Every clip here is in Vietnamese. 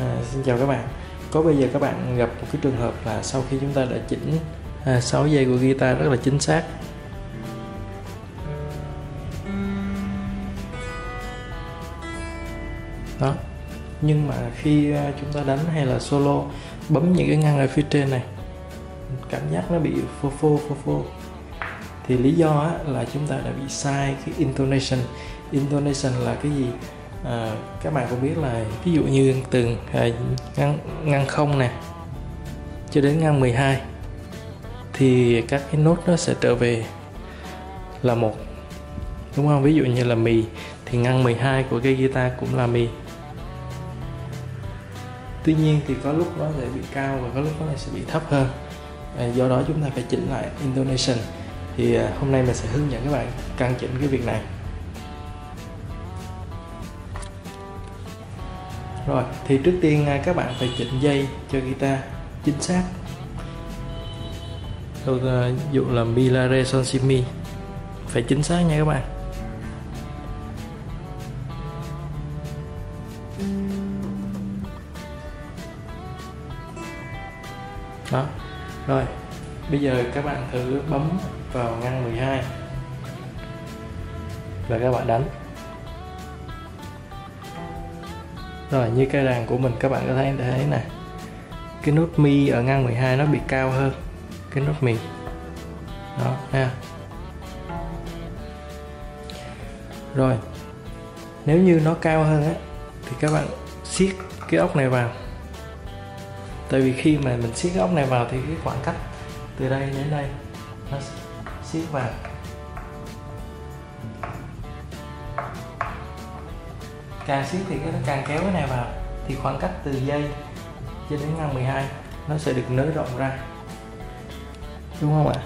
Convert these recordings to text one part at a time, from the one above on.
À, xin chào các bạn. Có bây giờ các bạn gặp một cái trường hợp là sau khi chúng ta đã chỉnh à, 6 dây của guitar rất là chính xác. Đó. Nhưng mà khi à, chúng ta đánh hay là solo bấm những cái ngăn ở phía trên này cảm giác nó bị phô phô phô phô. Thì lý do á, là chúng ta đã bị sai cái intonation. Intonation là cái gì? À, các bạn cũng biết là ví dụ như từ à, ngăn ngăn không nè cho đến ngăn 12 thì các cái nốt nó sẽ trở về là một đúng không? Ví dụ như là mì thì ngăn 12 của cái guitar cũng là mì. Tuy nhiên thì có lúc nó sẽ bị cao và có lúc nó sẽ bị thấp hơn. À, do đó chúng ta phải chỉnh lại intonation. Thì à, hôm nay mình sẽ hướng dẫn các bạn căn chỉnh cái việc này. Rồi thì trước tiên à, các bạn phải chỉnh dây cho guitar chính xác. Tôi à, dụ là mi la re son si mi. Phải chính xác nha các bạn. Đó. Rồi bây giờ các bạn thử bấm vào ngăn 12 và các bạn đánh. Rồi, như cây đàn của mình, các bạn có thấy thấy nè. Cái nốt mi ở ngang 12 nó bị cao hơn cái nốt mi. Đó ha rồi, nếu như nó cao hơn á, thì các bạn siết cái ốc này vào. Tại vì khi mà mình siết cái ốc này vào thì cái khoảng cách từ đây đến đây nó siết vào. Càng siết thì nó càng kéo cái này vào. Thì khoảng cách từ dây cho đến ngang 12 nó sẽ được nới rộng ra. Đúng không ạ?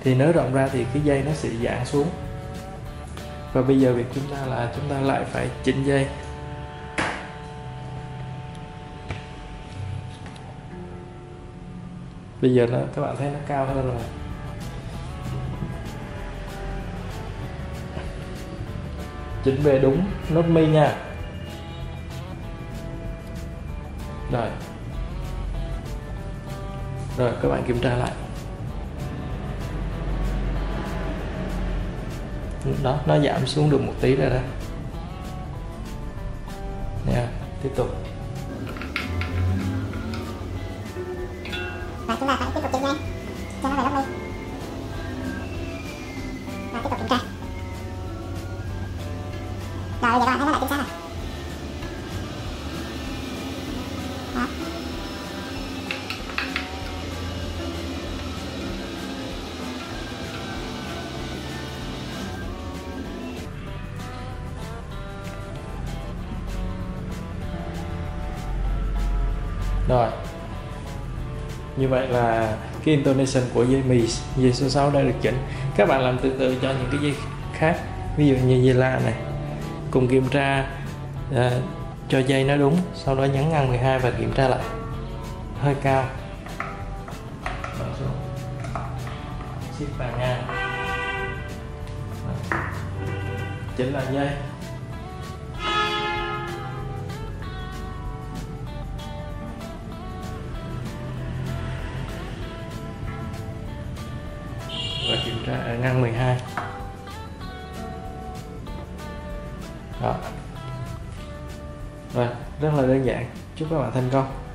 Thì nới rộng ra thì cái dây nó sẽ giãn xuống. Và bây giờ việc chúng ta là, chúng ta lại phải chỉnh dây. Bây giờ nó, các bạn thấy nó cao hơn rồi. Chỉnh về đúng, nốt mi nha. Rồi. Rồi, các bạn kiểm tra lại. Đó, nó giảm xuống được một tí rồi đó. Nha, tiếp tục. Và chúng ta phải tiếp tục chỉnh ngay cho nó về góc mi rồi. Như vậy là cái intonation của dây mì dây số 6 đã được chỉnh. Các bạn làm tương tự cho những cái dây khác. Ví dụ như dây la này. Cùng kiểm tra à, cho dây nó đúng sau đó nhấn ngăn 12 và kiểm tra lại. Hơi cao. Bỏ xuống. siết vào nha chỉnh lại dây. Ra ở ngăn 12 đó. Rồi rất là đơn giản. Chúc các bạn thành công.